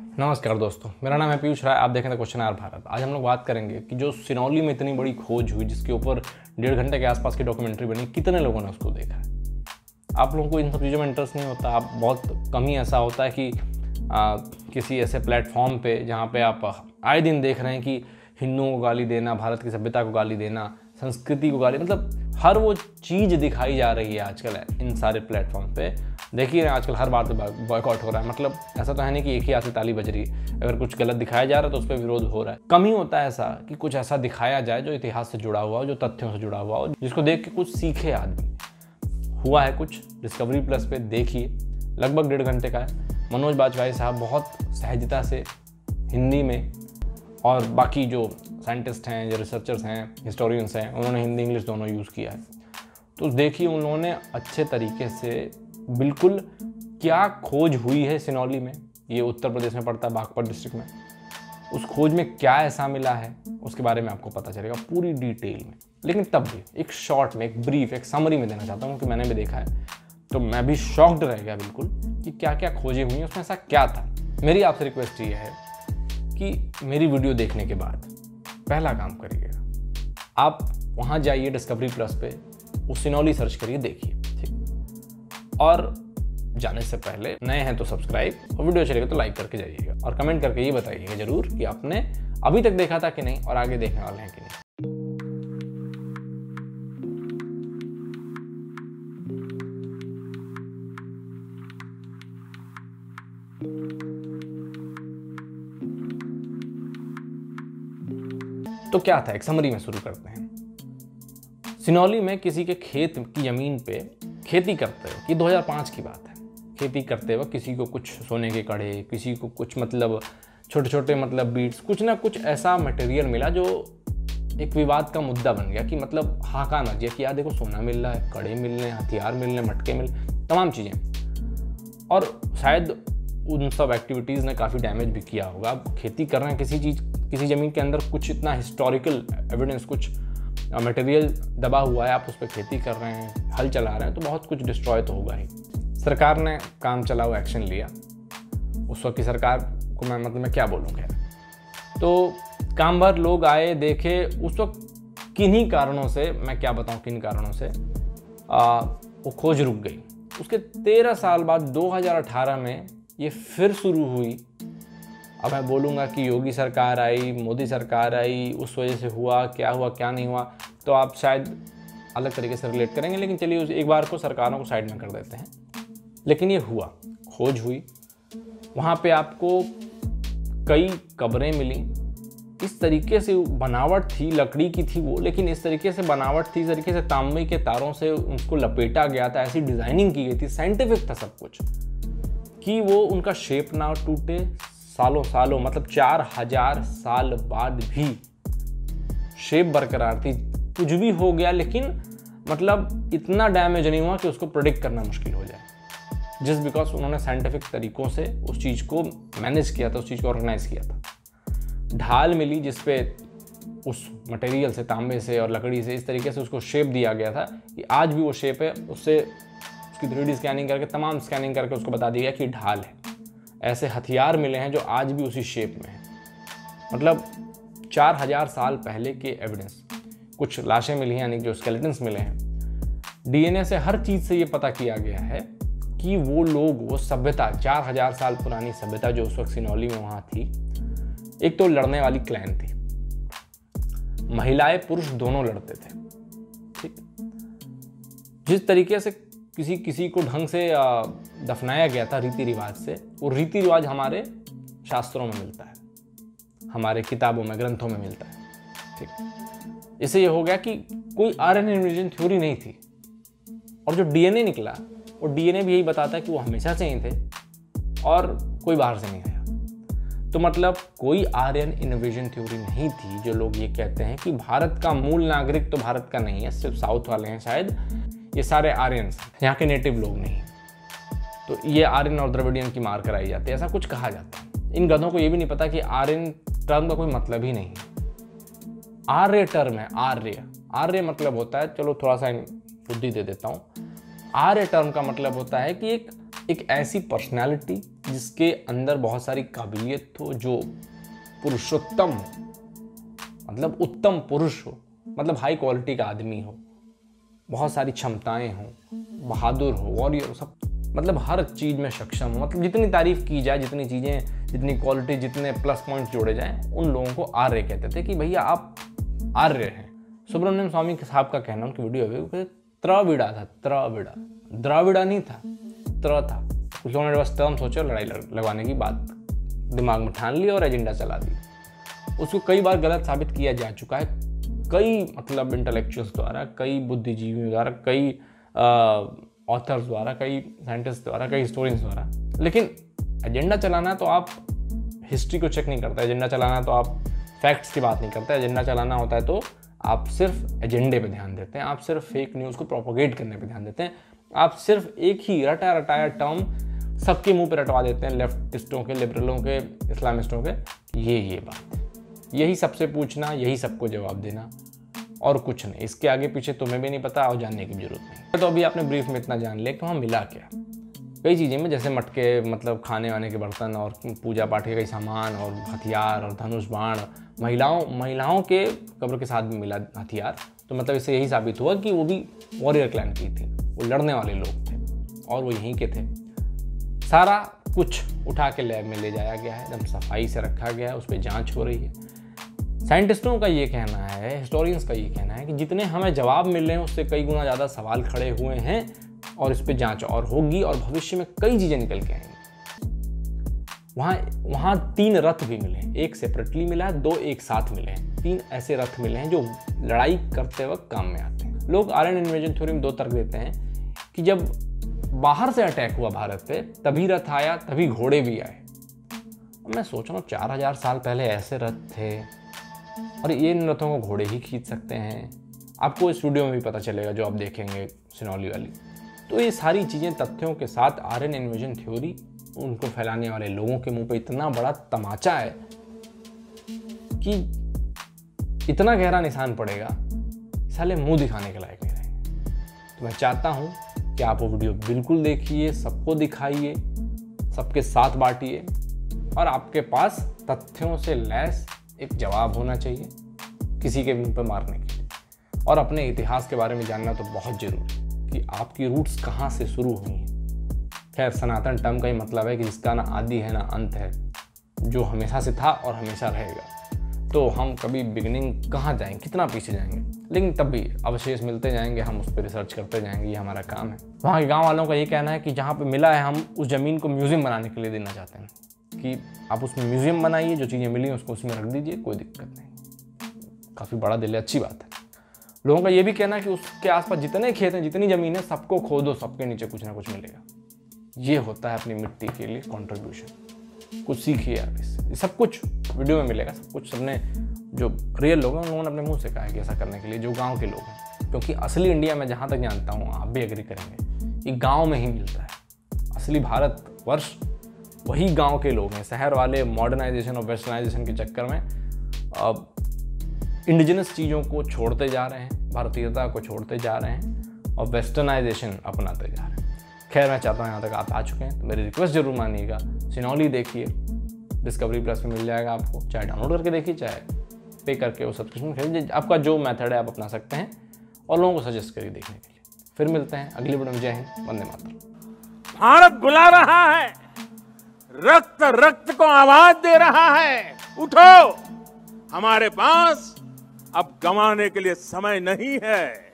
नमस्कार दोस्तों मेरा नाम है पीयूष राय आप देखें द क्वेश्चन आर भारत। आज हम लोग बात करेंगे कि जो सिनौली में इतनी बड़ी खोज हुई जिसके ऊपर डेढ़ घंटे के आसपास की डॉक्यूमेंट्री बनी कितने लोगों ने उसको देखा? है आप लोगों को इन सब चीज़ों में इंटरेस्ट नहीं होता आप बहुत कम ही ऐसा होता है कि आ, किसी ऐसे प्लेटफॉर्म पर जहाँ पे आप आए दिन देख रहे हैं कि हिंदुओं को गाली देना भारत की सभ्यता को गाली देना संस्कृति को गाली मतलब हर वो चीज़ दिखाई जा रही है आजकल इन सारे प्लेटफॉर्म पे। देखिए आजकल हर बात पे बॉयकॉट हो रहा है। मतलब ऐसा तो है नहीं कि एक ही हाथ से ताली बज रही है। अगर कुछ गलत दिखाया जा रहा है तो उस पर विरोध हो रहा है। कम ही होता है ऐसा कि कुछ ऐसा दिखाया जाए जो इतिहास से जुड़ा हुआ हो, जो तथ्यों से जुड़ा हुआ हो, जिसको देख के कुछ सीखे आदमी। हुआ है कुछ डिस्कवरी प्लस पे देखिए। लगभग डेढ़ घंटे का है। मनोज बाजपेयी साहब बहुत सहजता से हिंदी में और बाकी जो साइंटिस्ट हैं, जो रिसर्चर्स हैं हिस्टोरियंस हैं, उन्होंने हिंदी इंग्लिश दोनों यूज़ किया है। तो देखिए उन्होंने अच्छे तरीके से बिल्कुल क्या खोज हुई है सिनौली में? ये उत्तर प्रदेश में पड़ता है, बागपत डिस्ट्रिक्ट में। उस खोज में क्या ऐसा मिला है? उसके बारे में आपको पता चलेगा पूरी डिटेल में। लेकिन तब भी एक शॉर्ट में, एक ब्रीफ एक समरी में देना चाहता हूँ कि मैंने भी देखा है। तो मैं भी शॉक्ड रह गया बिल्कुल कि क्या क्या खोजें हुई हैं, उसमें ऐसा क्या था? मेरी आपसे रिक्वेस्ट ये है कि मेरी वीडियो देखने के बाद पहला काम करिएगा। आप वहाँ जाइए डिस्कवरी प्लस पे, उस सिनौली सर्च करिए, देखिए, ठीक। और जाने से पहले नए हैं तो सब्सक्राइब और वीडियो चलेगा तो लाइक करके जाइएगा। और कमेंट करके ये बताइएगा ज़रूर कि आपने अभी तक देखा था कि नहीं और आगे देखने वाले हैं कि नहीं। तो क्या था? एक समरी में शुरू करते हैं। सिनौली में किसी के खेत की ज़मीन पे खेती करते हुए कि 2005 की बात है। खेती करते वक्त किसी को कुछ सोने के कड़े, किसी को कुछ मतलब छोटे छोटे मतलब बीट्स कुछ ना कुछ ऐसा मटेरियल मिला जो एक विवाद का मुद्दा बन गया कि मतलब हाका ना जिया कि यार देखो सोना मिल रहा है, कड़े मिल रहे हैं, हथियार मिल रहे हैं, मटके मिल तमाम चीज़ें। और शायद उन सब एक्टिविटीज़ ने काफ़ी डैमेज भी किया होगा। अब खेती कर रहे हैं किसी चीज़ किसी ज़मीन के अंदर कुछ इतना हिस्टोरिकल एविडेंस कुछ मटेरियल दबा हुआ है आप उस पर खेती कर रहे हैं हल चला रहे हैं तो बहुत कुछ डिस्ट्रॉय तो होगा ही। सरकार ने काम चलाओ एक्शन लिया। उस वक्त की सरकार को मैं मतलब मैं क्या बोलूँ खैर? तो काम भर लोग आए देखे उस वक्त किन्हीं कारणों से मैं क्या बताऊँ किन कारणों से आ, वो खोज रुक गई। उसके तेरह साल बाद 2018 में ये फिर शुरू हुई अब मैं बोलूँगा कि योगी सरकार आई, मोदी सरकार आई, उस वजह से हुआ, क्या हुआ, क्या नहीं हुआ तो आप शायद अलग तरीके से रिलेट करेंगे, लेकिन चलिए उस एक बार को सरकारों को साइड में कर देते हैं। लेकिन ये हुआ, खोज हुई। वहाँ पे आपको कई कब्रें मिली। इस तरीके से बनावट थी, लकड़ी की थी वो, लेकिन इस तरीके से बनावट थी, इस तरीके से तांबे के तारों से उनको लपेटा गया था, ऐसी डिज़ाइनिंग की गई थी साइंटिफिक था सब कुछ, कि वो उनका शेप ना टूटे सालों सालों मतलब चार हज़ार साल बाद भी शेप बरकरार थी। कुछ भी हो गया, लेकिन मतलब इतना डैमेज नहीं हुआ कि उसको प्रोडिक्ट करना मुश्किल हो जाए। जस्ट बिकॉज़ उन्होंने साइंटिफिक तरीकों से उस चीज़ को मैनेज किया था, उस चीज़ को ऑर्गेनाइज किया था। ढाल मिली जिसपे उस मटेरियल से, तांबे से और लकड़ी से, इस तरीके से उसको शेप दिया गया था कि आज भी वो शेप है। उससे उसकी थ्री स्कैनिंग करके, तमाम स्कैनिंग करके उसको बता दिया गया कि ढाल है। ऐसे हथियार मिले हैं जो आज भी उसी शेप में हैं। मतलब चार हज़ार साल पहले के एविडेंस कुछ लाशें मिली हैं, यानी जो स्केलेटन्स मिले हैं। डीएनए से हर चीज़ से ये पता किया गया है कि वो लोग, वो सभ्यता, चार हज़ार साल पुरानी सभ्यता जो उस वक्त सिनौली में वहाँ थी, एक तो लड़ने वाली क्लैन थी। महिलाएँ, पुरुष दोनों लड़ते थे। ठीक? जिस तरीके से किसी किसी को ढंग से दफनाया गया था रीति रिवाज से, वो रीति रिवाज हमारे शास्त्रों में मिलता है। हमारे किताबों में, ग्रंथों में मिलता है। ठीक। इससे ये हो गया कि कोई आर एन इन्विजन थ्योरी नहीं थी। और जो डीएनए निकला, वो डीएनए भी यही बताता है कि वो हमेशा से ही थे और कोई बाहर से नहीं आया। तो मतलब कोई आर्यन इनोवेशन थ्योरी नहीं थी, जो लोग ये कहते हैं कि भारत का मूल नागरिक तो भारत का नहीं है, सिर्फ़ साउथ वाले हैं शायद। ये सारे आर्यन यहाँ के नेटिव लोग नहीं। तो ये आर्यन और द्रविडियन की मार कराई जाती है, ऐसा कुछ कहा जाता है। इन गधों को ये भी नहीं पता कि आर्यन टर्म का कोई मतलब ही नहीं आर्य टर्म है, आर्य। आर्य मतलब होता है, चलो थोड़ा सा बुद्धि दे देता हूँ। आर्य टर्म का मतलब होता है कि एक एक ऐसी पर्सनालिटी जिसके अंदर बहुत सारी काबिलियत हो, जो पुरुषोत्तम हो। मतलब उत्तम पुरुष हो मतलब हाई क्वालिटी का आदमी हो। बहुत सारी क्षमताएँ हों, बहादुर हो वॉरियर सब मतलब हर चीज़ में सक्षम हो मतलब जितनी तारीफ़ की जाए, जितनी चीज़ें, जितनी क्वालिटी जितने प्लस पॉइंट जोड़े जाएँ, उन लोगों को आर्य कहते थे कि भैया आप आर्य हैं। सुब्रमण्यम स्वामी साहब का कहना, उनकी वीडियो है त्रविड़ा था, त्रविड़ा। द्राविड़ा नहीं था, त्र था। कुछ लोगों ने बस टर्म सोचे लड़ाई लगवाने की बात दिमाग में ठान ली और एजेंडा चला दी उसको कई बार गलत साबित किया जा चुका है कई मतलब इंटेलेक्चुअल्स द्वारा, कई बुद्धिजीवियों द्वारा, कई ऑथर्स द्वारा, कई साइंटिस्ट द्वारा, कई हिस्टोरियंस द्वारा। लेकिन एजेंडा चलाना तो आप हिस्ट्री को चेक नहीं करते एजेंडा चलाना तो आप फैक्ट्स की बात नहीं करते एजेंडा चलाना होता है तो आप सिर्फ़ एजेंडे पे ध्यान देते हैं, आप सिर्फ़ फेक न्यूज़ को प्रोपोगेट करने पे ध्यान देते हैं, आप सिर्फ़ एक ही रटाया रटाया टर्म सबके मुँह पे रटवा देते हैं लेफ्टिस्टों के लिबरलों के इस्लामिस्टों के, ये ये बात। यही सबसे पूछना, यही सबको जवाब देना, और कुछ नहीं। इसके आगे पीछे तुम्हें भी नहीं पता, और जानने की ज़रूरत नहीं। तो अभी आपने ब्रीफ में इतना जान लिया कि वहाँ मिला क्या? कई चीज़ें में जैसे मटके मतलब खाने वाने के बर्तन, और पूजा पाठ के कई सामान, और हथियार, और धनुष, बाण। महिलाओं महिलाओं के कब्र के साथ भी मिला हथियार। तो मतलब इससे यही साबित हुआ कि वो भी वॉरियर क्लैन की थी। वो लड़ने वाले लोग थे, और वो यहीं के थे। सारा कुछ उठा के लैब में ले जाया गया है, एकदम सफ़ाई से रखा गया है, उस पर जाँच हो रही है। साइंटिस्टों का ये कहना है, हिस्टोरियंस का ये कहना है कि जितने हमें जवाब मिल रहे हैं, उससे कई गुना ज़्यादा सवाल खड़े हुए हैं और इस पर जाँच और होगी और भविष्य में कई चीज़ें निकल के आएँगी। वहाँ वहाँ तीन रथ भी मिले एक सेपरेटली मिला है दो एक साथ मिले हैं। तीन ऐसे रथ मिले हैं जो लड़ाई करते वक्त काम में आते हैं। लोग आर एन इन्वेजन थ्योरी में दो तर्क देते हैं कि जब बाहर से अटैक हुआ भारत पे, तभी रथ आया, तभी घोड़े भी आए। मैं सोच रहा हूँ चार हज़ार साल पहले ऐसे रथ थे। और ये इन रथों को घोड़े ही खींच सकते हैं। आपको इस वीडियो में भी पता चलेगा जो आप देखेंगे सिनौली वाली। तो ये सारी चीज़ें तथ्यों के साथ आर एन इन्वेजन थ्योरी उनको फैलाने वाले लोगों के मुँह पे इतना बड़ा तमाचा है कि इतना गहरा निशान पड़ेगा, साले मुँह दिखाने के लायक नहीं रहेंगे। तो मैं चाहता हूँ कि आप वो वीडियो बिल्कुल देखिए, सबको दिखाइए, सबके साथ बांटिए और आपके पास तथ्यों से लैस एक जवाब होना चाहिए किसी के मुँह पर मारने के लिए। और अपने इतिहास के बारे में जानना तो बहुत ज़रूरी है कि आपकी रूट्स कहाँ से शुरू हुई हैं। खैर, सनातन टर्म का ही मतलब है कि जिसका ना आदि है, ना अंत है, जो हमेशा से था और हमेशा रहेगा। तो हम कभी बिगनिंग कहाँ जाएँगे कितना पीछे जाएँगे? लेकिन तब भी अवशेष मिलते जाएँगे, हम उस पर रिसर्च करते जाएँगे, ये हमारा काम है। वहाँ के गाँव वालों का ये कहना है कि जहाँ पे मिला है हम, उस ज़मीन को म्यूज़ियम बनाने के लिए देना चाहते हैं। कि आप उसमें म्यूज़ियम बनाइए, जो चीज़ें मिली उसको उसमें रख दीजिए, कोई दिक्कत नहीं। काफ़ी बड़ा दिल है, अच्छी बात है। लोगों का ये भी कहना है कि उसके आसपास जितने खेत हैं, जितनी ज़मीन है, सबको खोदो सबके नीचे कुछ ना कुछ मिलेगा। ये होता है अपनी मिट्टी के लिए कॉन्ट्रीब्यूशन कुछ सीखिए आप इससे। सब कुछ वीडियो में मिलेगा, सब कुछ सबने जो रियल लोग हैं, उन्होंने अपने मुँह से कहा है कि ऐसा करने के लिए, जो गाँव के लोग हैं। क्योंकि असली इंडिया में जहाँ तक जानता हूँ, आप भी एग्री करेंगे ये गाँव में ही मिलता है। असली भारत वर्ष वही गाँव के लोग हैं, शहर वाले मॉडर्नाइजेशन और वेस्टर्नाइजेशन के चक्कर में अब इंडिजिनस चीज़ों को छोड़ते जा रहे हैं, भारतीयता को छोड़ते जा रहे हैं और वेस्टर्नाइजेशन अपनाते जा रहे हैं। खैर, मैं चाहता हूँ यहाँ तक आप आ चुके हैं तो मेरी रिक्वेस्ट ज़रूर मानिएगा। सिनौली देखिए डिस्कवरी प्लस में मिल जाएगा आपको, चाहे डाउनलोड करके देखिए, चाहे पे करके वो सब्सक्रिप्शन खरीदिए आपका जो मेथड है, आप अपना सकते हैं और लोगों को सजेस्ट करिए देखने के लिए। फिर मिलते हैं अगली वीडियो में। जय हिंद, वंदे मातरम। भारत बुला रहा है। रक्त रक्त को आवाज़ दे रहा है। उठो। हमारे पास अब गंवाने के लिए समय नहीं है।